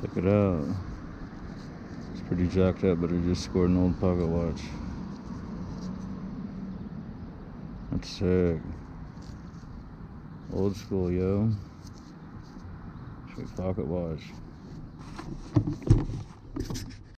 Check it out. It's pretty jacked up, but I just scored an old pocket watch. That's sick. Old school, yo. Sweet pocket watch.